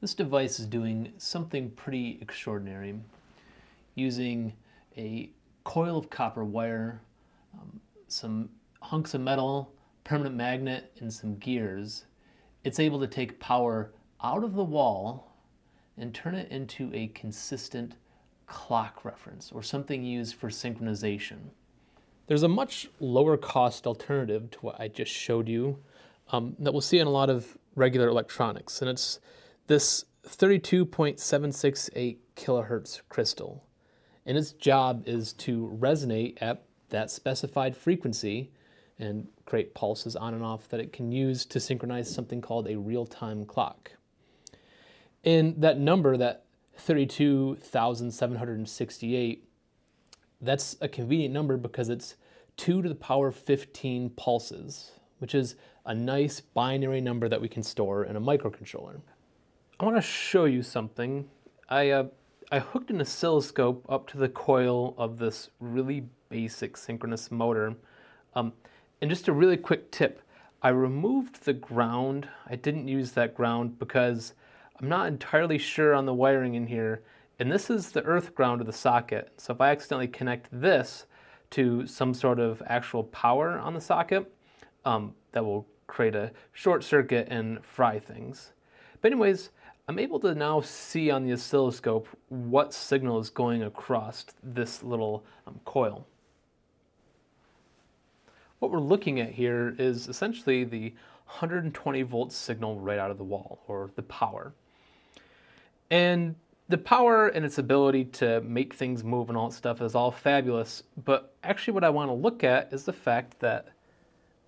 This device is doing something pretty extraordinary. Using a coil of copper wire, um, some hunks of metal, permanent magnet, and some gears, it's able to take power out of the wall and turn it into a consistent clock reference or something used for synchronization. There's a much lower cost alternative to what I just showed you um, that we'll see in a lot of regular electronics, and it's this 32.768 kilohertz crystal. And its job is to resonate at that specified frequency and create pulses on and off that it can use to synchronize something called a real-time clock. And that number, that 32,768, that's a convenient number because it's 2 to the power 15 pulses, which is a nice binary number that we can store in a microcontroller. I want to show you something. I, uh, I hooked an oscilloscope up to the coil of this really basic synchronous motor. Um, and just a really quick tip, I removed the ground. I didn't use that ground because I'm not entirely sure on the wiring in here. And this is the earth ground of the socket. So if I accidentally connect this to some sort of actual power on the socket, um, that will create a short circuit and fry things. But anyways, I'm able to now see on the oscilloscope what signal is going across this little um, coil. What we're looking at here is essentially the 120 volt signal right out of the wall, or the power. And the power and its ability to make things move and all that stuff is all fabulous, but actually what I want to look at is the fact that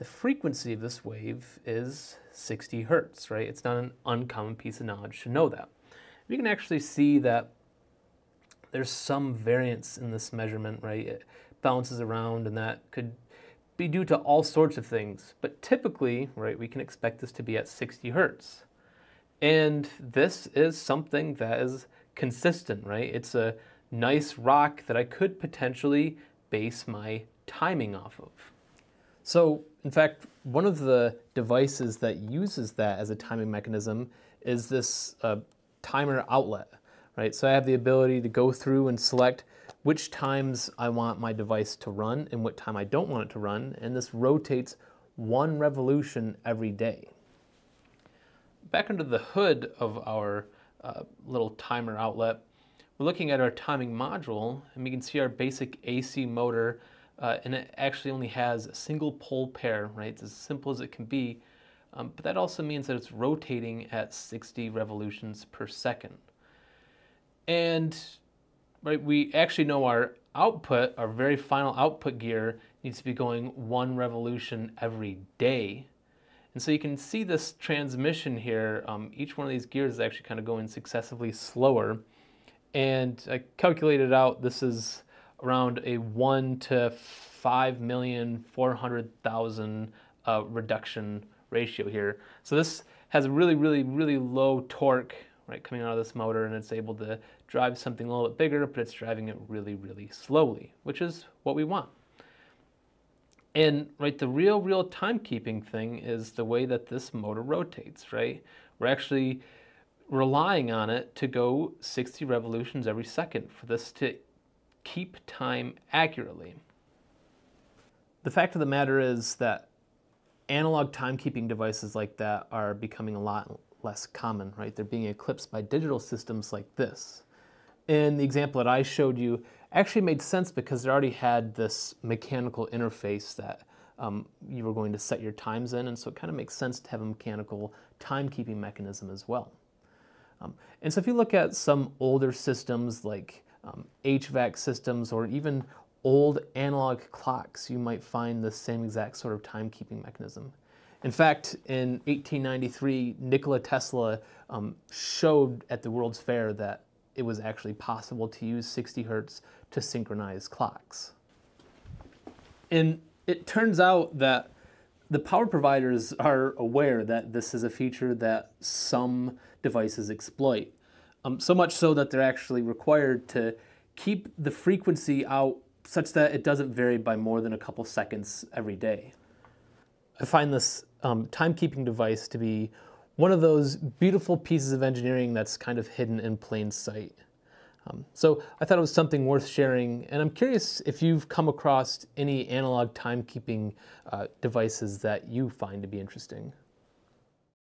the frequency of this wave is 60 hertz, right? It's not an uncommon piece of knowledge to know that. We can actually see that there's some variance in this measurement, right? It bounces around and that could be due to all sorts of things, but typically, right, we can expect this to be at 60 hertz. And this is something that is consistent, right? It's a nice rock that I could potentially base my timing off of. So, in fact, one of the devices that uses that as a timing mechanism is this uh, timer outlet, right? So I have the ability to go through and select which times I want my device to run and what time I don't want it to run, and this rotates one revolution every day back under the hood of our uh, little timer outlet, we're looking at our timing module and we can see our basic AC motor uh, and it actually only has a single pole pair, right? It's as simple as it can be. Um, but that also means that it's rotating at 60 revolutions per second. And right, we actually know our output, our very final output gear needs to be going one revolution every day and so you can see this transmission here. Um, each one of these gears is actually kind of going successively slower. And I calculated out this is around a 1 to 5,400,000 uh, reduction ratio here. So this has a really, really, really low torque right coming out of this motor and it's able to drive something a little bit bigger, but it's driving it really, really slowly, which is what we want. And right, the real, real timekeeping thing is the way that this motor rotates, right? We're actually relying on it to go 60 revolutions every second for this to keep time accurately. The fact of the matter is that analog timekeeping devices like that are becoming a lot less common, right? They're being eclipsed by digital systems like this. In the example that I showed you, actually made sense because it already had this mechanical interface that um, you were going to set your times in, and so it kind of makes sense to have a mechanical timekeeping mechanism as well. Um, and so if you look at some older systems like um, HVAC systems or even old analog clocks, you might find the same exact sort of timekeeping mechanism. In fact, in 1893, Nikola Tesla um, showed at the World's Fair that it was actually possible to use 60 hertz to synchronize clocks. And it turns out that the power providers are aware that this is a feature that some devices exploit. Um, so much so that they're actually required to keep the frequency out such that it doesn't vary by more than a couple seconds every day. I find this um, timekeeping device to be one of those beautiful pieces of engineering that's kind of hidden in plain sight. Um, so I thought it was something worth sharing, and I'm curious if you've come across any analog timekeeping uh, devices that you find to be interesting.